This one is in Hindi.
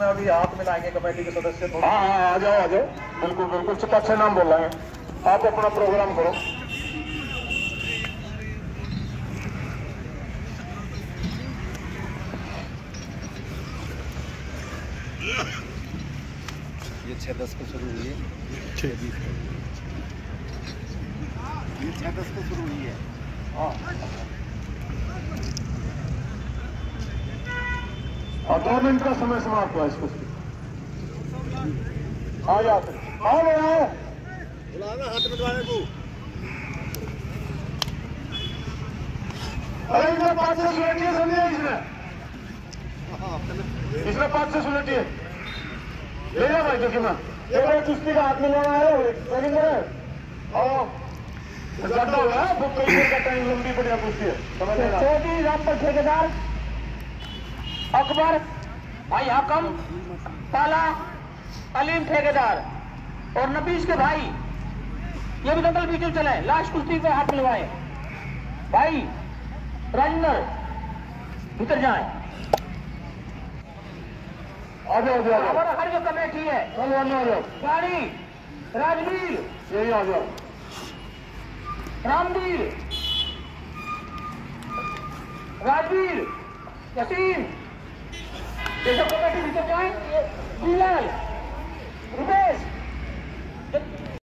में अभी हाथ मिलाएँगे कमेटी के सदस्य हाँ हाँ आ जाओ आ जाओ। बिल्कुल बिल्कुल। सिर्फ़ अच्छे नाम बोल रहे हैं। आप अपना प्रोग्राम करो। ये छः दस को शुरू हुई है। छः बीस ये छः दस को शुरू हुई है। हाँ। और दो मिनट का समय समाप्त हुआ इसको। आ जाते आओ ले आओ। बुलाना हाथ को। अरे इसने पाँच से सुलटिए समझे इसने इसने पाँच से सुलटिए ले जा भाई एक बार कुश्ती का हाथ मिलाना है लेकिन आओ। गड्ढा हो गया वो कई देर का टाइम लंबी बढ़िया कुश्ती है। समझ लेना चौधरी रामपुर ठेकेदार। अकबर भाई हकम ताला अलीम ठेकेदार और नबीश के भाई। ये भी दंगल बीच में चले लास्ट कुश्ती पे हाथ मिलवाए। भाई राजेंद्र भीतर जाए। हमारा हर जो कमेटी है। चलो गाड़ी राजवीर। यही आ जाओ। रामवीर। राजवीर यसीन ये सब कमेटी भीतर जाए बिलाल रुपेश